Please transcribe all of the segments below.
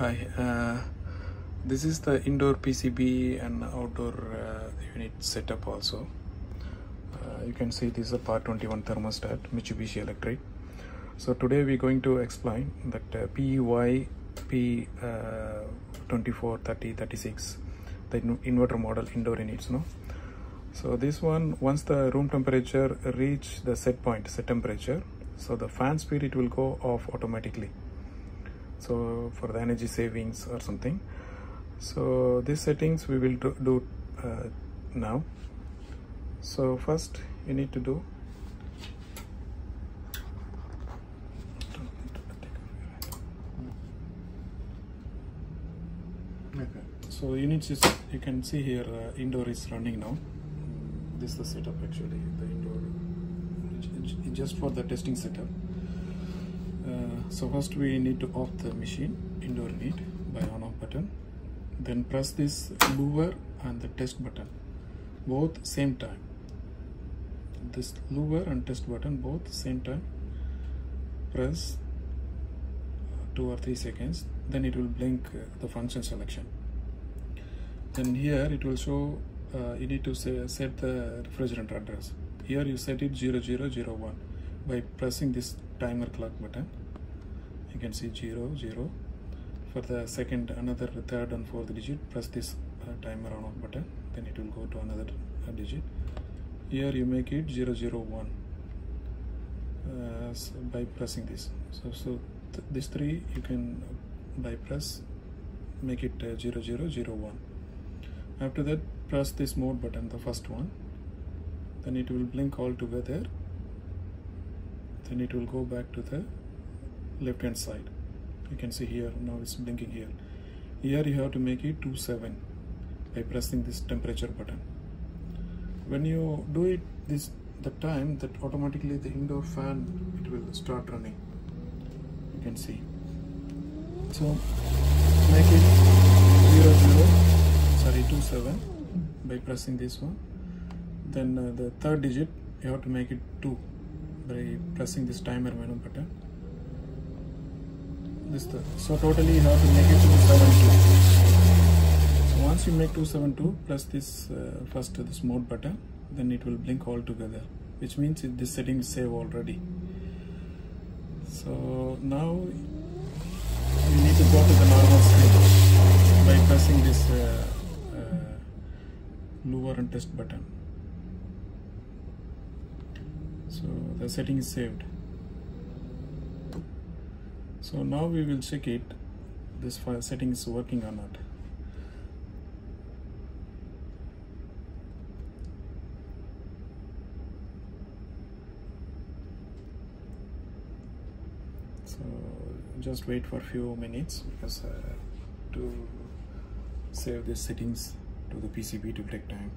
Hi, uh, this is the indoor PCB and outdoor uh, unit setup also. Uh, you can see this is a PAR 21 thermostat Mitsubishi Electric. So today we're going to explain that uh, PEY P uh, 24, 30, 36, the in- inverter model indoor units. No? So this one, once the room temperature reach the set point, set temperature, so the fan speed it will go off automatically so for the energy savings or something. So these settings we will do, do uh, now. So first you need to do okay. So units is you can see here uh, indoor is running now. This is the setup actually the indoor. Just for the testing setup so first we need to off the machine indoor unit by on off button. Then press this lever and the test button both same time. This lever and test button both same time. Press uh, two or three seconds then it will blink uh, the function selection. Then here it will show uh, you need to say, set the refrigerant address. Here you set it 0001 by pressing this timer clock button you can see 0 0 for the second another third and fourth digit press this uh, timer on off button then it will go to another uh, digit. Here you make it 001 uh, so by pressing this. So so th- this three you can by press make it uh, 0001 after that press this mode button the first one. Then it will blink all together then it will go back to the left hand side. You can see here now it's blinking here. Here you have to make it 27 by pressing this temperature button. When you do it this the time that automatically the indoor fan it will start running. You can see. So make it 0 0 sorry 27 by pressing this one. Then uh, the third digit you have to make it 2 by pressing this timer menu button this the so totally you have to make it 272 so once you make 272 plus this uh, first this mode button then it will blink all together which means this setting is saved already. So now you need to go to the normal screen by pressing this uh, uh, lower and test button so the setting is saved. So now we will check it this file setting is working or not. So just wait for a few minutes because uh, to save these settings to the PCB to take time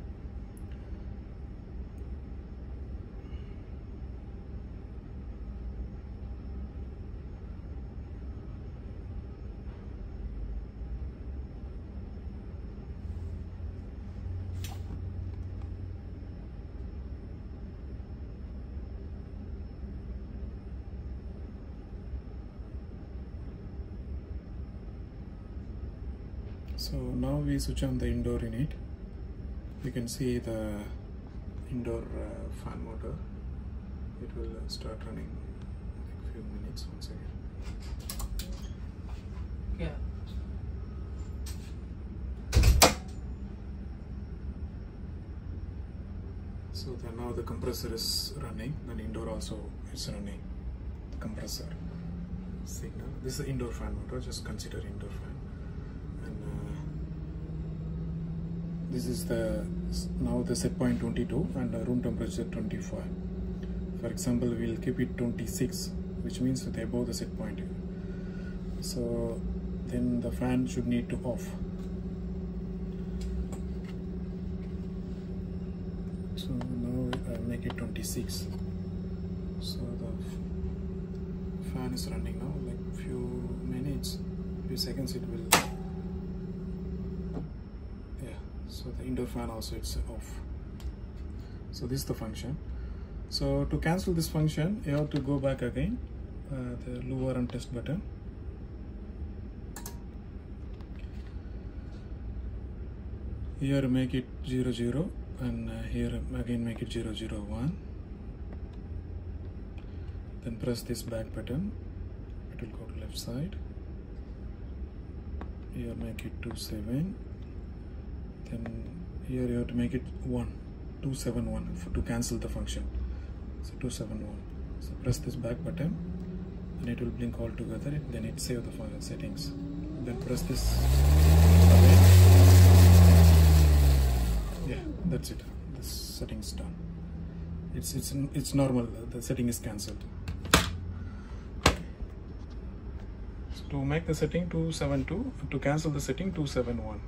so now we switch on the indoor unit. You can see the indoor uh, fan motor. It will uh, start running in a few minutes once again Yeah. so then now the compressor is running and indoor also is running. Compressor signal. This is indoor fan motor just consider indoor fan and uh, this is the now the set point 22 and room temperature 25 for example we'll keep it 26 which means that above the set point. So then the fan should need to off. So now I make it 26 so the fan is running now like few minutes few seconds it will so the indoor fan also it's off. So this is the function. So to cancel this function you have to go back again uh, the lower and test button. Here make it 0 0 and uh, here again make it 0 0 1 then press this back button. It will go to left side. Here make it 2 7 then here you have to make it 1 271 for, to cancel the function. So 271 so press this back button and it will blink all together then it save the settings. Then press this yeah that's it. This settings done. It's it's it's normal. The setting is cancelled. So to make the setting 272 to cancel the setting 271